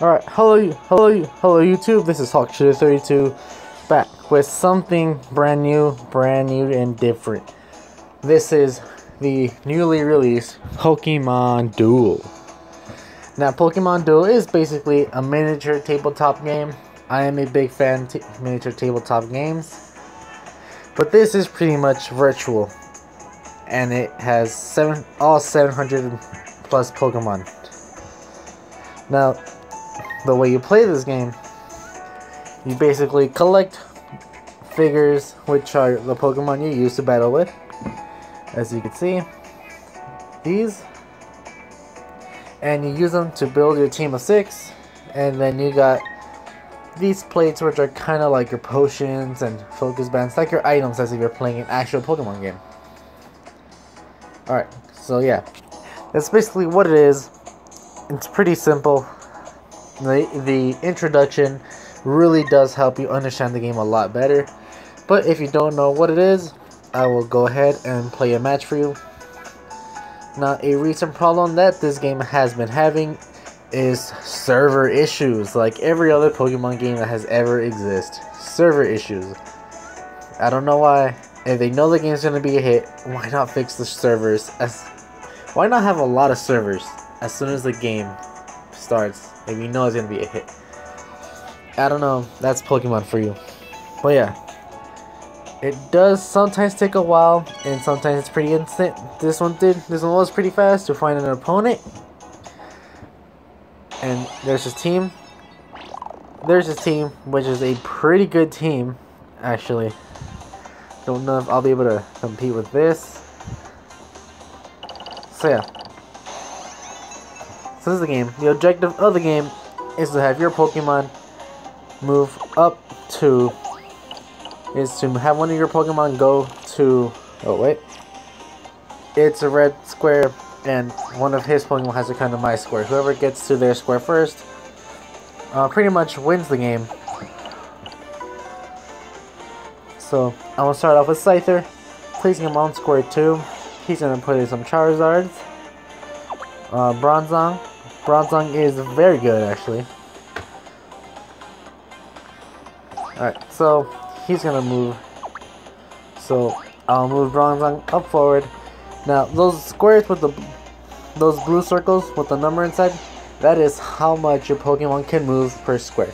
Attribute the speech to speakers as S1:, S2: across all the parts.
S1: Alright, hello, hello, hello YouTube, this is HULKshooter32 back with something brand new, brand new and different. This is the newly released Pokemon Duel. Now, Pokemon Duel is basically a miniature tabletop game. I am a big fan of miniature tabletop games. But this is pretty much virtual. And it has seven all 700 plus Pokemon. Now, the way you play this game, you basically collect figures, which are the Pokemon you use to battle with. As you can see, these. And you use them to build your team of six. And then you got these plates, which are kind of like your potions and focus bands, like your items as if you're playing an actual Pokemon game. Alright, so yeah. That's basically what it is. It's pretty simple the, the introduction really does help you understand the game a lot better. But if you don't know what it is, I will go ahead and play a match for you. Now, a recent problem that this game has been having is server issues, like every other Pokemon game that has ever existed. Server issues. I don't know why. If they know the game's gonna be a hit, why not fix the servers? As why not have a lot of servers as soon as the game starts? and you know it's gonna be a hit. I don't know. That's Pokemon for you. But yeah. It does sometimes take a while, and sometimes it's pretty instant. This one did. This one was pretty fast to find an opponent. And there's his team. There's his team, which is a pretty good team, actually. Don't know if I'll be able to compete with this. So yeah. So this is the game. The objective of the game is to have your Pokemon move up to is to have one of your Pokemon go to oh wait it's a red square and one of his Pokemon has to come to my square. Whoever gets to their square first uh, pretty much wins the game. So I'm gonna start off with Scyther, placing him on square 2. He's gonna put in some Charizards. Uh, Bronzong, Bronzong is very good, actually. Alright, so he's gonna move. So I'll move Bronzong up forward. Now, those squares with the those blue circles with the number inside, that is how much your Pokemon can move per square.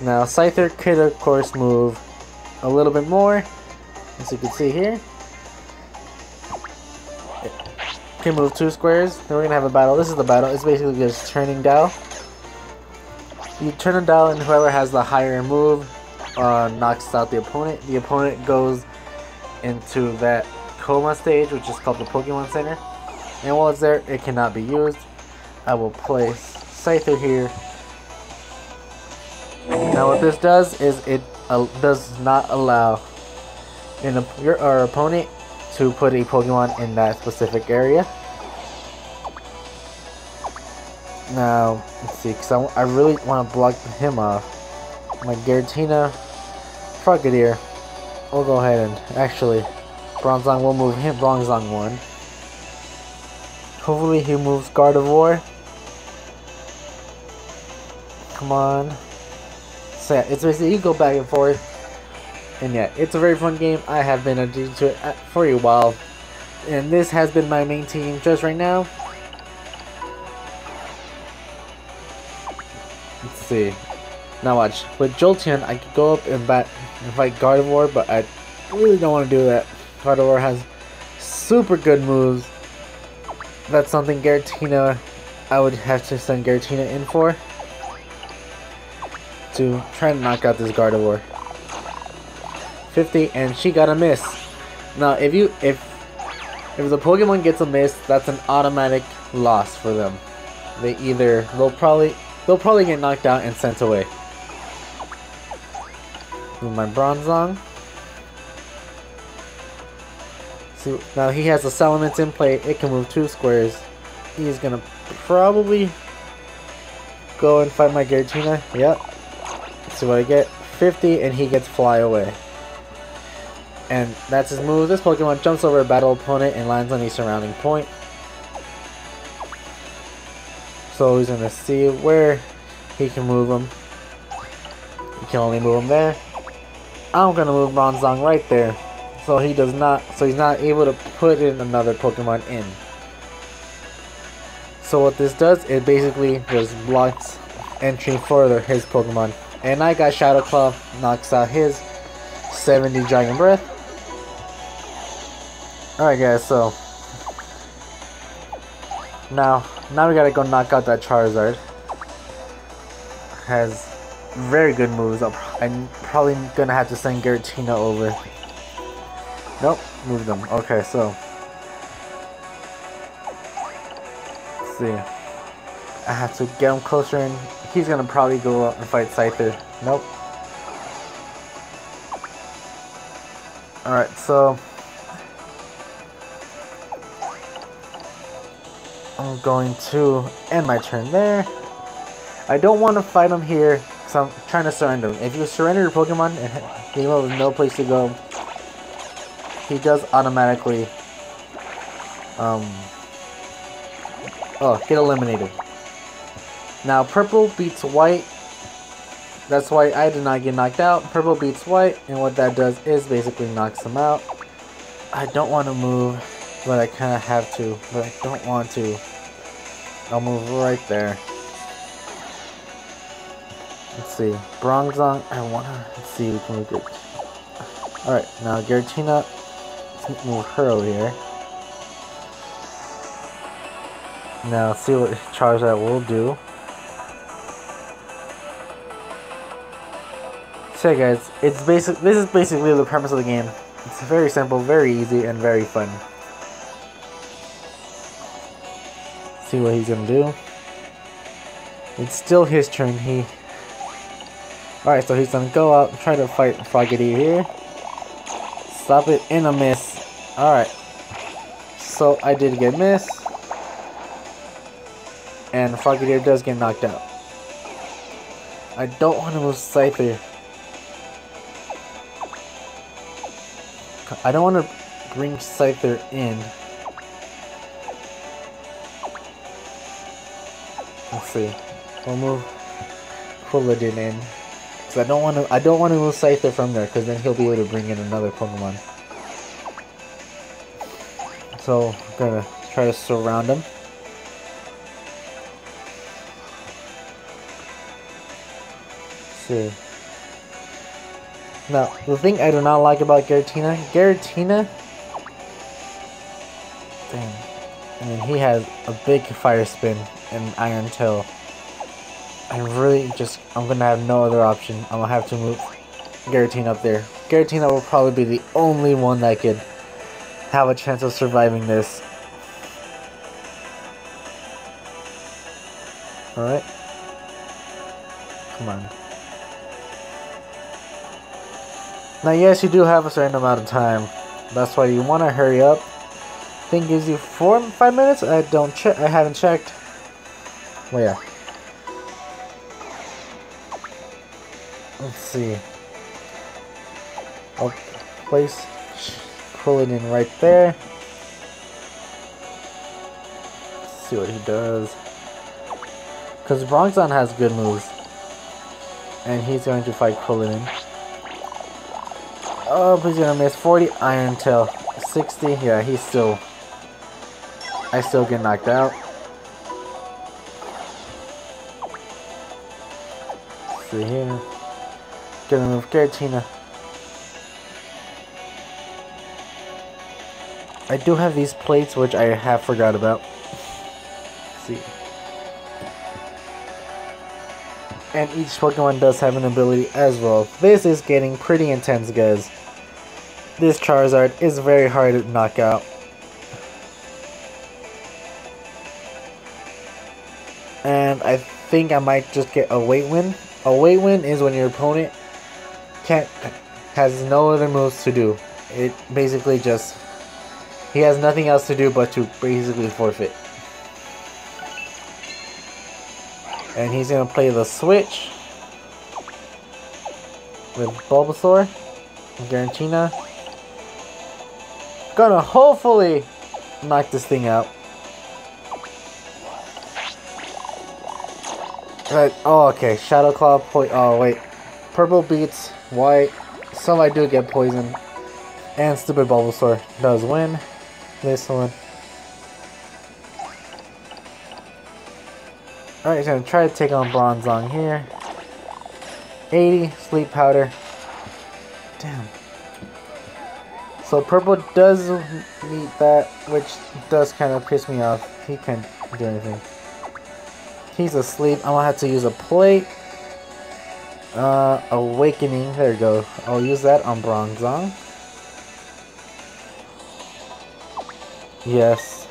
S1: Now, Scyther could, of course, move a little bit more, as you can see here. Can move two squares. Then we're gonna have a battle. This is the battle. It's basically just turning Dial. You turn a Dial, and whoever has the higher move uh, knocks out the opponent. The opponent goes into that coma stage, which is called the Pokemon Center. And while it's there, it cannot be used. I will place Scyther here. Now what this does is it uh, does not allow in a, your our opponent to put a Pokemon in that specific area. Now, let's see, because I, I really want to block him off. My Giratina Frogadier. We'll go ahead and actually, Bronzong will move him, Bronzong 1. Hopefully he moves Gardevoir. Come on. So yeah, it's basically you go back and forth. And yeah, it's a very fun game. I have been addicted to it uh, for a while. And this has been my main team just right now. Let's see. Now watch. With Jolteon, I could go up and bat and fight Gardevoir, but I really don't want to do that. Gardevoir has super good moves. That's something Giratina, I would have to send Giratina in for. To try and knock out this Gardevoir. 50 and she got a miss. Now if you if if the Pokemon gets a miss, that's an automatic loss for them. They either they'll probably they'll probably get knocked out and sent away. Move my Bronzong. See now he has the Salamence in play, it can move two squares. He's gonna probably go and fight my Giratina. Yep. See what I get. 50 and he gets fly away. And that's his move. This Pokemon jumps over a battle opponent and lands on a surrounding point. So he's going to see where he can move him. He can only move him there. I'm gonna move Bronzong right there. So he does not, so he's not able to put in another Pokemon in. So what this does, it basically just blocks entry further his Pokemon. And I got Shadow Claw, knocks out his 70 Dragon Breath. Alright guys, so now now we gotta go knock out that Charizard. Has very good moves. I'm probably gonna have to send Giratina over. Nope, move them. Okay, so let's see. I have to get him closer and he's gonna probably go out and fight Scyther. Nope. Alright, so Going to end my turn there. I don't want to fight him here so I'm trying to surrender him. If you surrender your Pokemon and he has no place to go, he does automatically um oh get eliminated. Now purple beats white. That's why I did not get knocked out. Purple beats white, and what that does is basically knocks him out. I don't want to move, but I kind of have to. But I don't want to. I'll move right there. Let's see. Bronzong, I wanna let's see if we can move it. Alright, now Giratina let's move her over here. Now see what Charizard will do. So guys, it's basic this is basically the premise of the game. It's very simple, very easy, and very fun. See what he's gonna do. It's still his turn. He Alright, so he's gonna go out and try to fight Frogadier here. Stop it in a miss. Alright. So I did get miss. And Frogadier does get knocked out. I don't want to move Scyther. I don't want to bring Scyther in. Let's see. We'll move Quilladin in. Cause I don't want to. I don't want to move Scyther from there because then he'll be able to bring in another Pokemon. So I'm gonna try to surround him. Let's see. Now, the thing I do not like about Giratina, Giratina, dang, Mean, he has a big fire spin and iron tail. I really just, I'm gonna have no other option. I'm gonna have to move Giratina up there. Giratina will probably be the only one that could have a chance of surviving this. Alright. Come on. Now yes, you do have a certain amount of time. That's why you want to hurry up. Thing gives you four, five minutes. I don't check. I haven't checked. Well, yeah. Let's see. I'll place, pull it in right there. Let's see what he does. Because Bronzong has good moves. And he's going to fight Quilladin. Oh, he's gonna miss 40 Iron Tail. 60, yeah, he's still... I still get knocked out. See here. Gonna move Giratina. I do have these plates which I have forgot about. See. And each Pokemon does have an ability as well. This is getting pretty intense guys. This Charizard is very hard to knock out. Think I might just get a wait win. A wait win is when your opponent can't has no other moves to do. It basically just he has nothing else to do but to basically forfeit. And he's gonna play the switch with Bulbasaur, Giratina. Gonna hopefully knock this thing out. Oh, okay. Shadow Claw. Po oh, wait. Purple beats white. So I do get poisoned. And Stupid Bulbasaur does win this one. Alright, so I'm gonna try to take on Bronzong here. 80 sleep powder. Damn. So purple does meet that, which does kind of piss me off. He can't do anything. He's asleep. I'm gonna have to use a plate. Uh, awakening. There you go. I'll use that on Bronzong. Yes.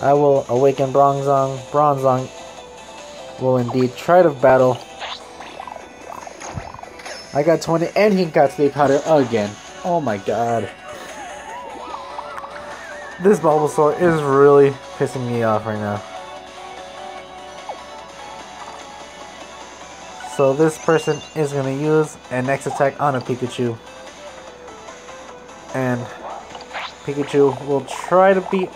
S1: I will awaken Bronzong. Bronzong will indeed try to battle. I got 20 and he got sleep powder again. Oh my god. This Bulbasaur is really pissing me off right now. So this person is going to use an X attack on a Pikachu. And Pikachu will try to beat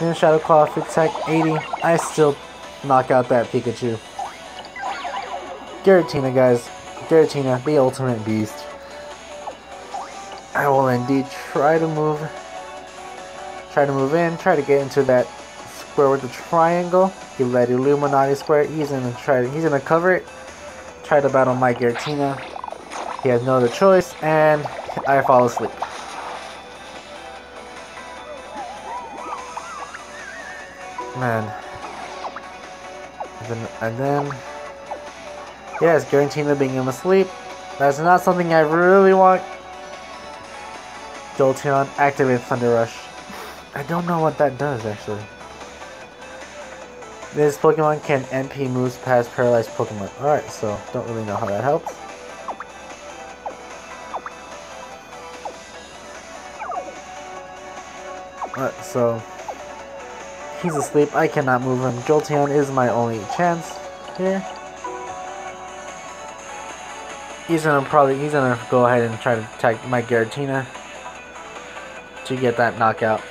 S1: in Shadow Claw attack 80. I still knock out that Pikachu. Giratina, guys. Giratina, the ultimate beast. I will indeed try to move try to move in, try to get into that square with the triangle. He that Illuminati square. He's gonna try to, he's gonna cover it. Try to battle my Giratina. He has no other choice, and I fall asleep. Man. And then, and then yes, Giratina being him asleep. That's not something I really want. Jolteon, activate Thunder Rush. I don't know what that does actually. This Pokemon can MP moves past paralyzed Pokemon. Alright, so don't really know how that helps. Alright, so he's asleep. I cannot move him. Jolteon is my only chance here. He's gonna probably he's gonna go ahead and try to attack my Giratina to get that knockout.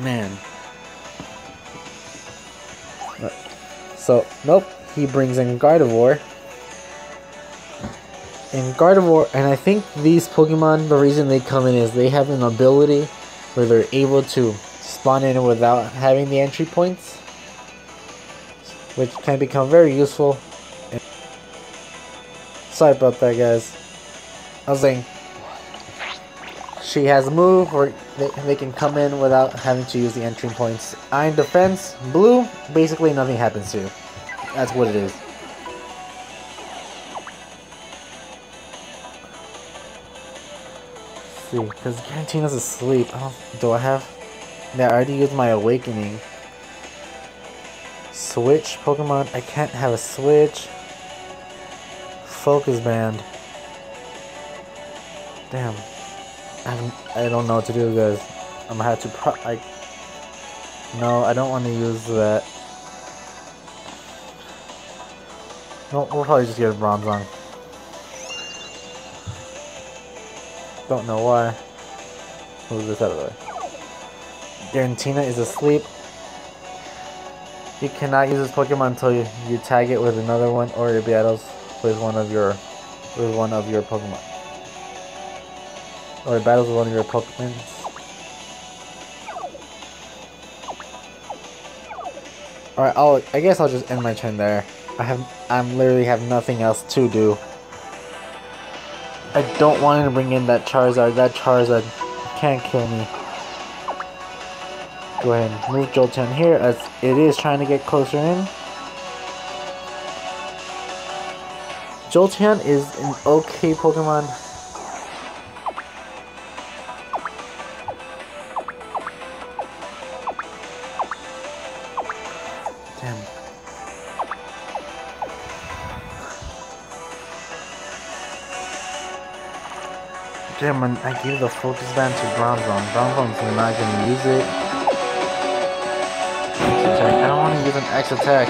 S1: Man. So, nope. He brings in Gardevoir. And Gardevoir, and I think these Pokemon, the reason they come in is they have an ability where they're able to spawn in without having the entry points. Which can become very useful. Sorry about that, guys. I was saying, she has a move where they, they can come in without having to use the entry points. Iron Defense, blue, basically nothing happens to you. That's what it is. see, because Giratina's asleep. I do I have? Yeah, I already used my Awakening. Switch Pokemon. I can't have a Switch. Focus Band. Damn. I, I don't know what to do, guys. I'm gonna have to pro- I, No, I don't want to use that. No, we'll probably just get a Bronzong. Don't know why. Move this out of the way. Giratina is asleep. You cannot use this Pokemon until you, you tag it with another one or it battles with one of your with one of your Pokemon. Oh, or it battles with one of your Pokemon. Alright, I'll I guess I'll just end my turn there. I have I'm literally have nothing else to do. I don't want to bring in that Charizard. That Charizard can't kill me. Go ahead and move Jolteon here as it is trying to get closer in. Jolteon is an okay Pokemon. Damn, I gave the focus band to Bronzong. Bronzong's not gonna use it. I don't want to use an X attack.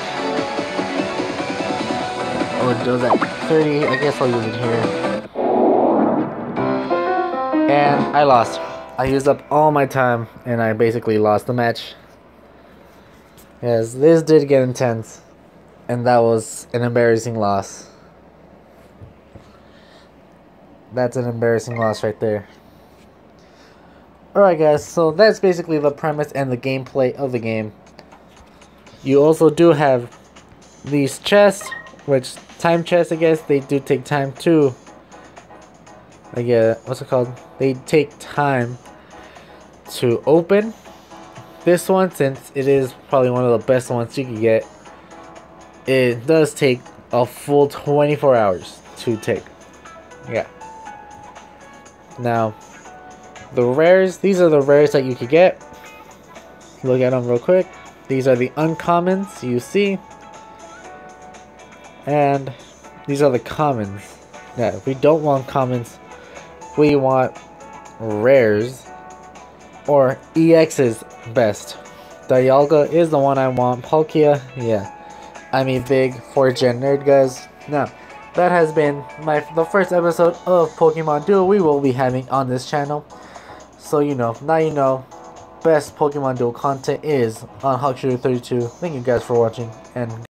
S1: Oh, it does at 30. I guess I'll use it here. And I lost. I used up all my time and I basically lost the match. Yes, this did get intense. And that was an embarrassing loss. That's an embarrassing loss right there. Alright guys, so that's basically the premise and the gameplay of the game. You also do have these chests, which time chests I guess, they do take time too. I get, what's it called? They take time to open. This one, since it is probably one of the best ones you can get, it does take a full 24 hours to take. Yeah. Now, the rares, these are the rares that you could get. Look at them real quick. These are the uncommons you see. And these are the commons. Yeah, we don't want commons. We want rares or EX's best. Dialga is the one I want. Palkia, yeah. I'm a big 4-gen nerd, guys. Now, that has been my the first episode of Pokemon Duel we will be having on this channel. So, you know, now you know, best Pokemon Duel content is on HULKshooter32. Thank you guys for watching, and